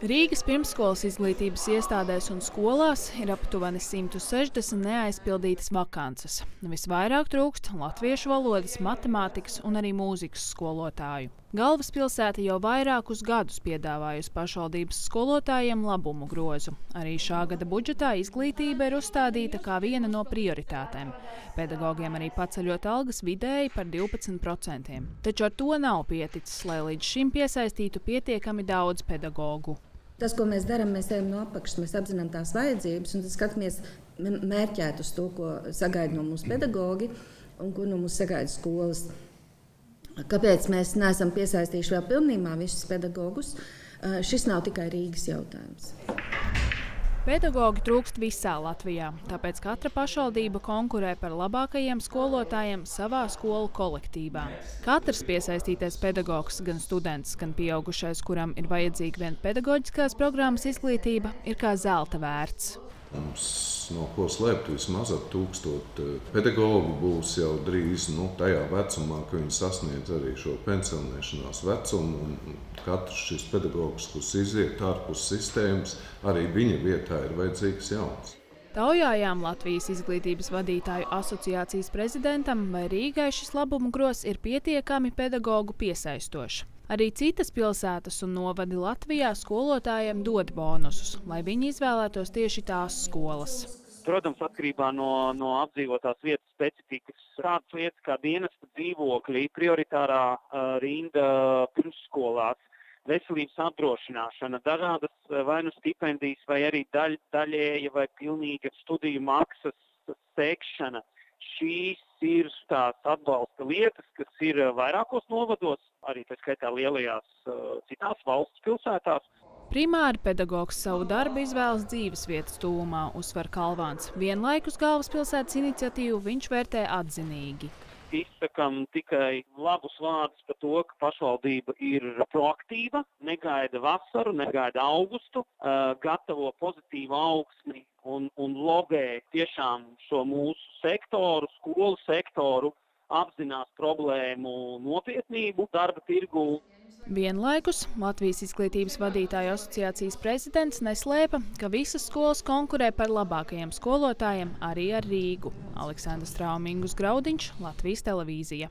Rīgas pirmsskolas izglītības iestādēs un skolās ir aptuveni 160 neaizpildītas vakances. Visvairāk trūkst latviešu valodas, matemātikas un arī mūzikas skolotāju. Galvaspilsēta jau vairākus gadus piedāvājusi pašvaldības skolotājiem labumu grozu. Arī šā gada budžetā izglītība ir uzstādīta kā viena no prioritātēm. Pedagogiem arī paceļot algas vidēji par 12%. Taču ar to nav pieticis, lai līdz šim piesaistītu pietiekami daudz pedagoģu. Tas, ko mēs darām, mēs ejam no apakšas, mēs apzinām tās vajadzības un skatāmies mērķēt uz to, ko sagaida no mūsu pedagoģi un ko no mums sagaida skolas. Kāpēc mēs neesam piesaistījuši vēl pilnībā visus pedagogus? Šis nav tikai Rīgas jautājums. Pedagoģi trūkst visā Latvijā, tāpēc katra pašvaldība konkurē par labākajiem skolotājiem savā skolu kolektīvā. Katrs piesaistītais pedagogs, gan students, gan pieaugušais, kuram ir vajadzīga vien pedagoģiskās programmas izglītība, ir kā zelta vērts. Mums no ko slēpt vismaz ap tūkstošu eh, pedagoģu būs jau drīz nu, tajā vecumā, ka viņi sasniedz arī šo pensionēšanās vecumu. Katrs šis pedagogs, kurš iziet ārpus sistēmas, arī viņa vietā ir vajadzīgs jauns. Taujājām Latvijas izglītības vadītāju asociācijas prezidentam, vai Rīgai šis labumu gros ir pietiekami pedagoģu piesaistošs. Arī citas pilsētas un novadi Latvijā skolotājiem dod bonusus, lai viņi izvēlētos tieši tās skolas. Protams, atkarībā no, no apdzīvotās vietas specifikas, tādas lietas kā dienesta dzīvokļi, prioritārā uh, rinda pirmsskolās, veselības apdrošināšana, dažādas vai nu stipendijas, vai arī daļ, daļēja vai pilnīga studiju maksas sekšana. Šīs ir tās atbalsta lietas, kas ir vairākos novados, arī tā skaitā lielajās uh, citās valsts pilsētās. Primāri pedagogs savu darbu izvēlas dzīves vietas tūmā, uzsver Kalvāns. Vienlaikus galvaspilsētas iniciatīvu viņš vērtē atzinīgi izsakām tikai labus vārdus par to, ka pašvaldība ir proaktīva, negaida vasaru, negaida augustu, uh, gatavo pozitīvu augsni un, un lobē tiešām šo mūsu sektoru, skolu sektoru, apzinās problēmu nopietnību darba tirgu. Vienlaikus Latvijas izglītības vadītāju asociācijas prezidents neslēpa, ka visas skolas konkurē par labākajiem skolotājiem arī ar Rīgu. Aleksandrs Traumingus Graudiņš, Latvijas televīzija.